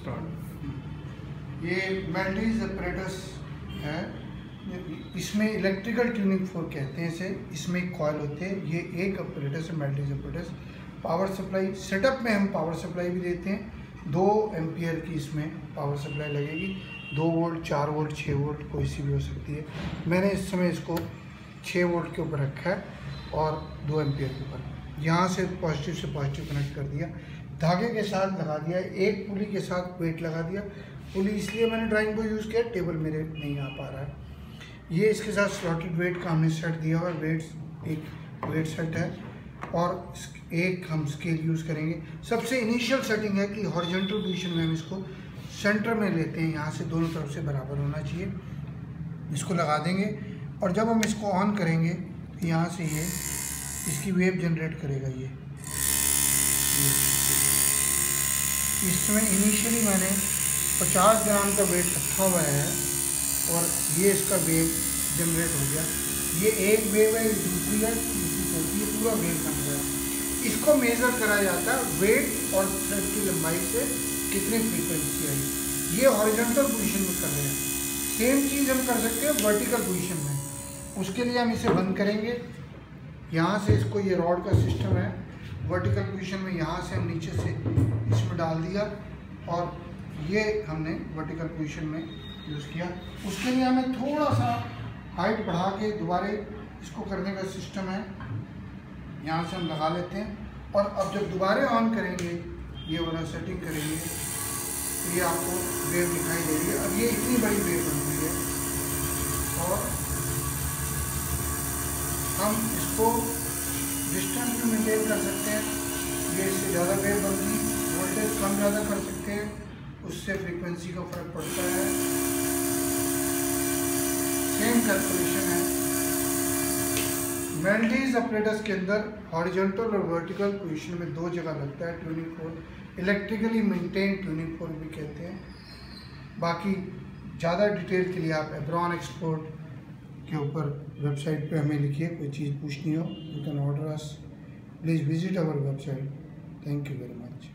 Start ये मेल्डीज apparatus है। इसमें इलेक्ट्रिकल ट्यूनिंग फोर कहते हैं इसे। इसमें कॉयल होते हैं। ये एक अपरेटस है Melde's apparatus power supply setup में हम पावर सप्लाई भी देते हैं। दो एम्पियर की इसमें पावर सप्लाई लगेगी। दो वोल्ट चार वोल्ट छः वोल्ट कोई सी भी हो सकती है। मैंने इस समय इसको छः वोल्ट के ऊपर रखा है और दो एम्पियर के ऊपर। यहाँ से पॉजिटिव से पॉजिटिव कनेक्ट कर दिया। धागे के साथ लगा दिया एक पुली के साथ वेट लगा दिया। पुली इसलिए मैंने ड्राइंग को यूज़ किया टेबल मेरे नहीं आ पा रहा है। ये इसके साथ स्लॉटेड वेट का हमने सेट दिया हुआ वेट एक वेट सेट है। और एक हम स्केल यूज़ करेंगे। सबसे इनिशियल सेटिंग है कि हॉरिजेंटल पोजीशन में हम इसको सेंटर में लेते हैं यहाँ से दोनों तरफ़ से बराबर होना चाहिए। इसको लगा देंगे। और जब हम इसको ऑन करेंगे तो यहाँ से ये इसकी वेव जनरेट करेगा ये, ये। इसमें इनिशियली मैंने 50 ग्राम का वेट रखा हुआ है और ये इसका वेव जनरेट हो गया। ये एक वेव है दूसरी है, दूसरी चौथी है, पूरा वेव बन गया। इसको मेज़र करा जाता है वेट और थ्रेड की लंबाई से कितनी फ्रीक्वेंसी आई। ये हॉरिजेंटल पोजीशन में कर रहे हैं। सेम चीज़ हम कर सकते हैं वर्टिकल पोजीशन में। उसके लिए हम इसे बंद करेंगे। यहाँ से इसको ये रॉड का सिस्टम है। वर्टिकल पोजीशन में यहाँ से हम नीचे से डाल दिया और ये हमने वर्टिकल पोजीशन में यूज़ किया। उसके लिए हमें थोड़ा सा हाइट बढ़ा के दोबारा इसको करने का सिस्टम है। यहाँ से हम लगा लेते हैं और अब जब दोबारा ऑन करेंगे, ये वाला सेटिंग करेंगे तो ये आपको वेव दिखाई दे रही है। अब ये इतनी बड़ी वेव बन रही है और हम इसको डिस्टेंस भी मेंटेन कर सकते हैं। ये इससे ज़्यादा वेव बनती वोल्टेज कम ज़्यादा कर सकते हैं, उससे फ्रीक्वेंसी का फ़र्क पड़ता है। सेम कैलकुलेशन है। मेल्डीज ऑपरेटर्स के अंदर हॉरिजॉन्टल और वर्टिकल पोजीशन में दो जगह लगता है tuning fork electrically maintain tuning fork भी कहते हैं। बाकी ज़्यादा डिटेल के लिए आप एब्रॉन एक्सपोर्ट के ऊपर वेबसाइट पे हमें लिखिए, कोई चीज़ पूछनी हो you can order us please visit our website thank you very much